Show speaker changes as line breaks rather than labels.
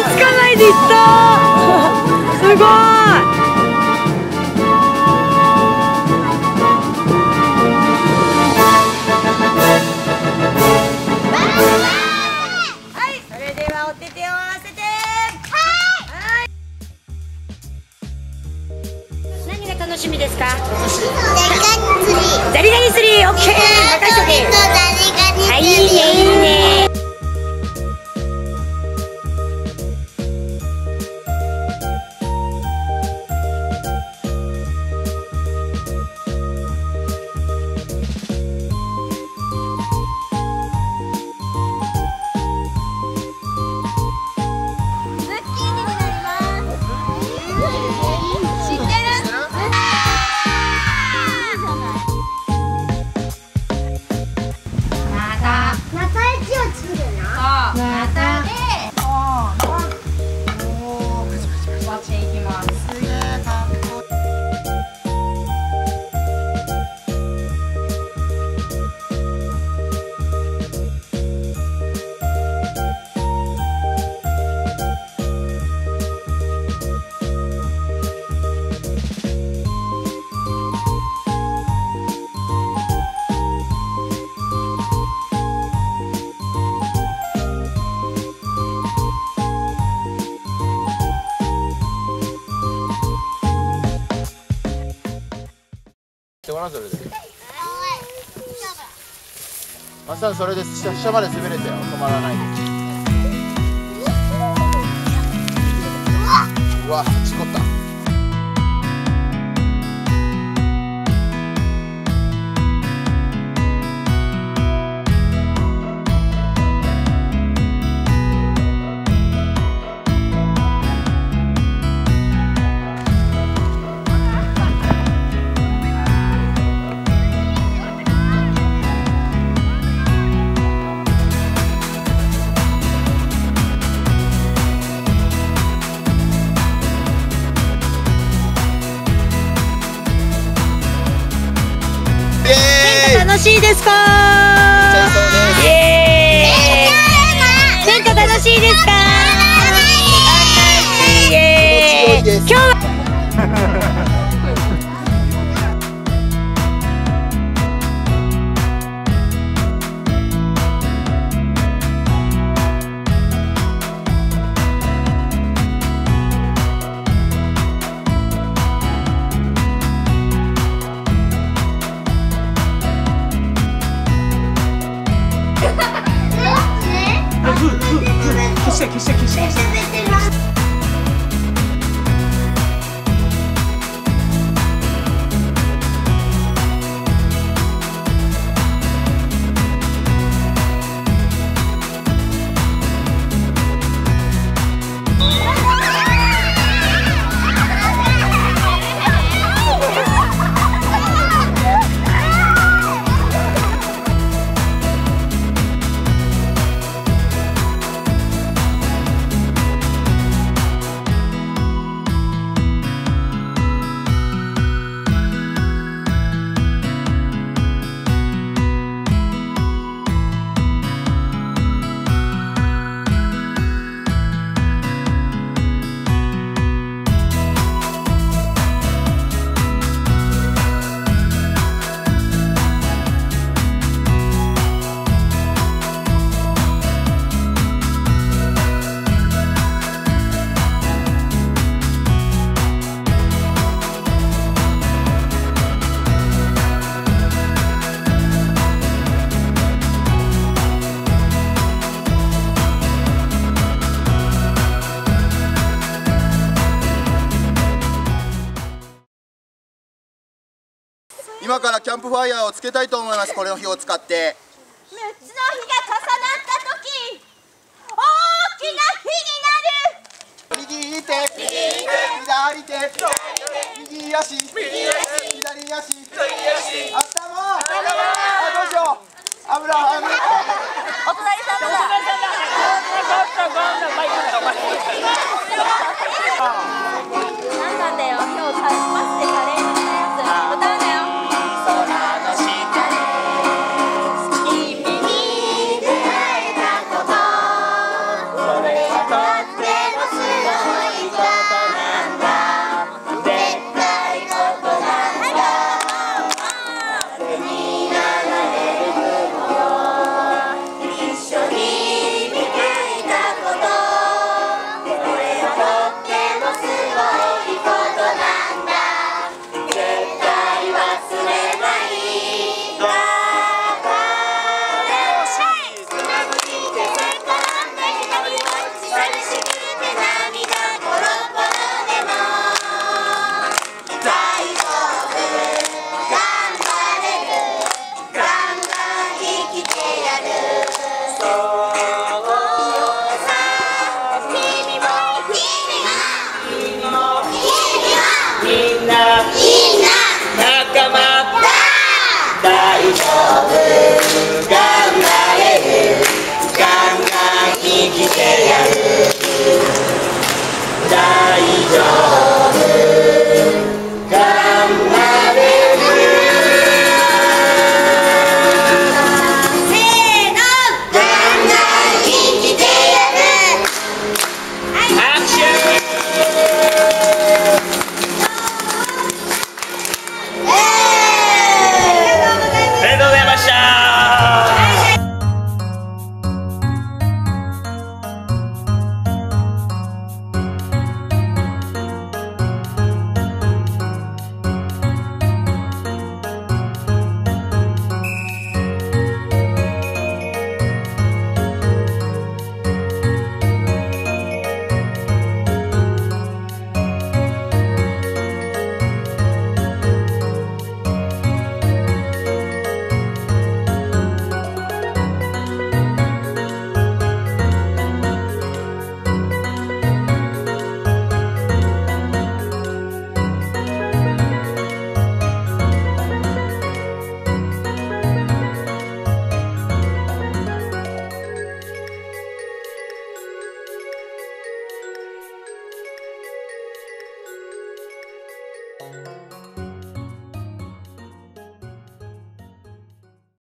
足つかないでいった。すごい。
はい。それではお手手を合わせてはい。何が楽しみですかザリガニ釣りオッケー
それで。マスターそれで下下まで滑れてよ。止まらないで。うわ事故った
しいですか？いです。かイエーイ。
強い
今日は veces.
今からキャンプファイヤーをつけたいと思います。これの火を使って。
6つの火が重なった時。大きな火になる。
右手左手右足